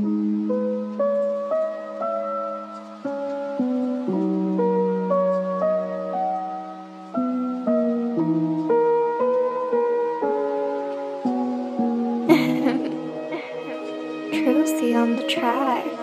Trucy on the track.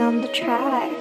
On the track.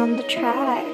On the track.